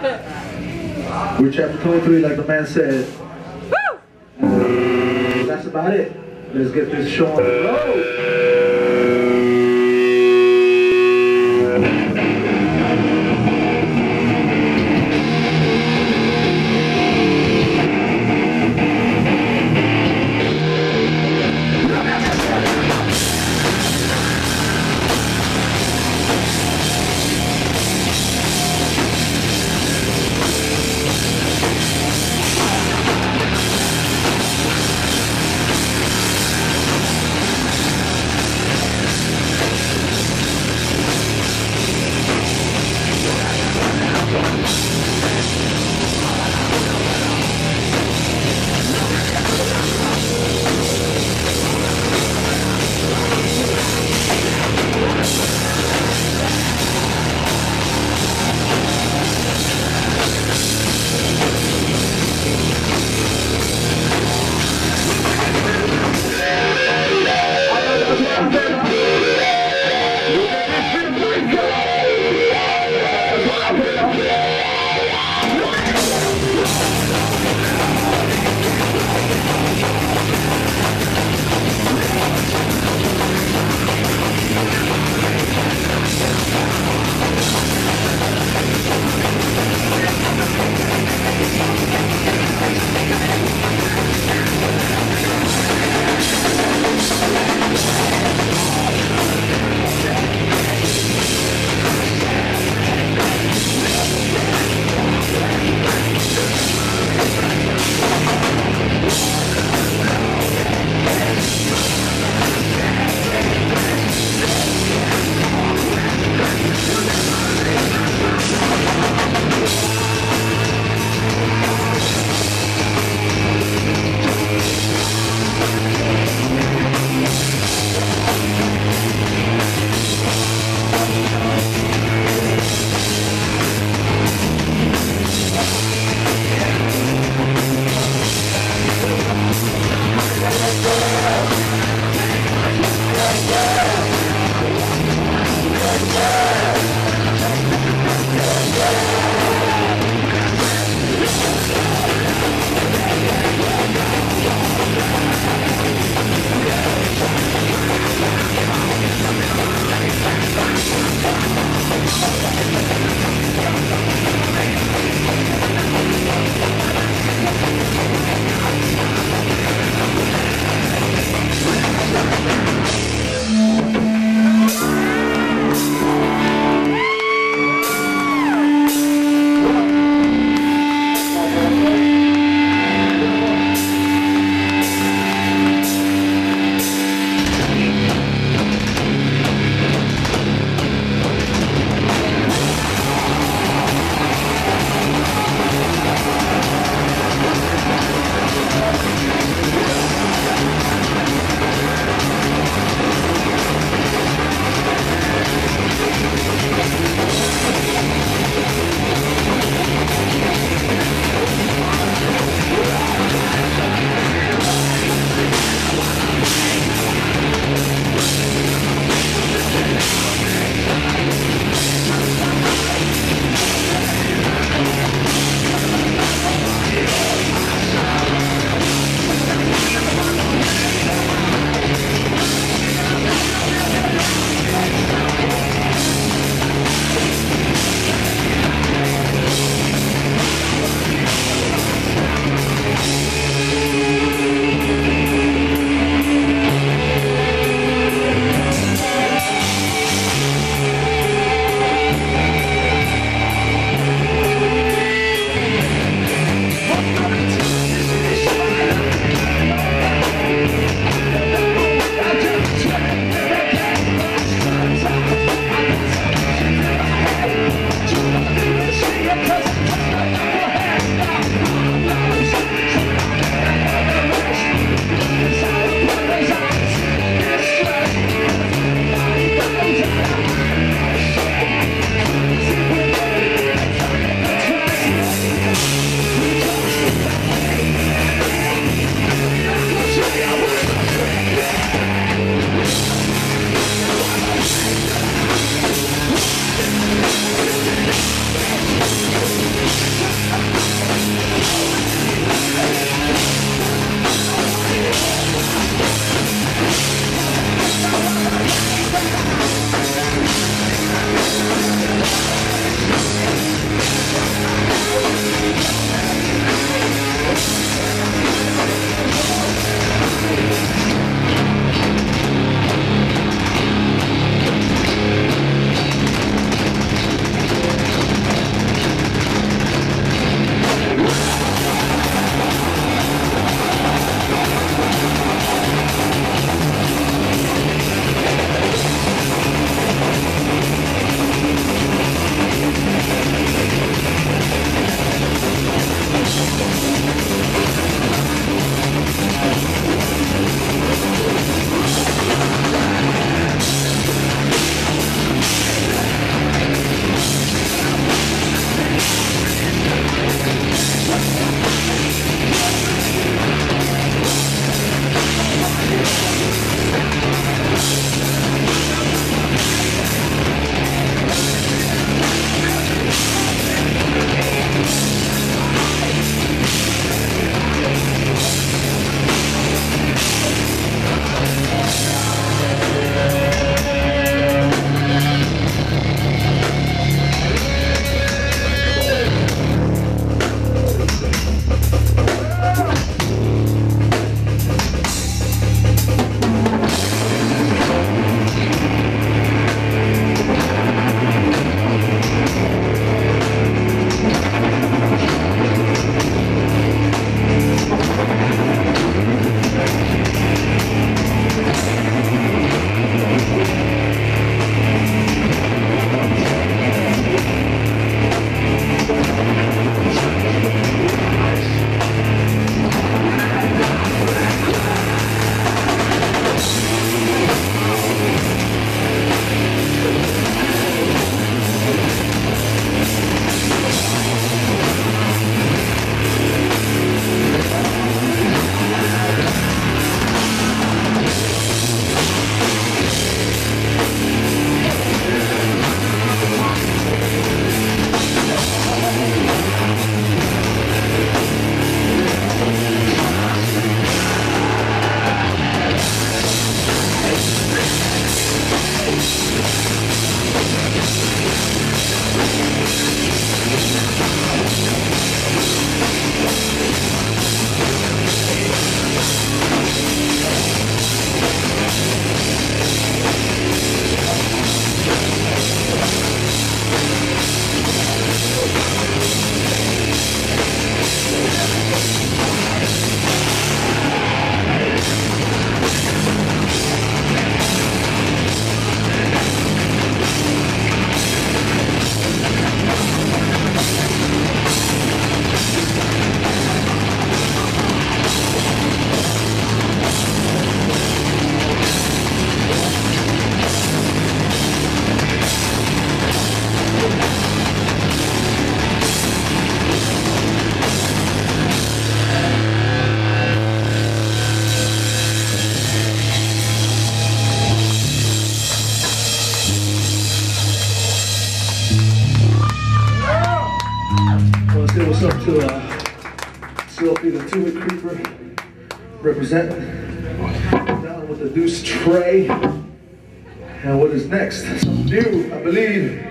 We're chapter 23, like the man said. That's about it. Let's get this show on the road. Represent. Down with the Deuce tray. And what is next? Something new, I believe.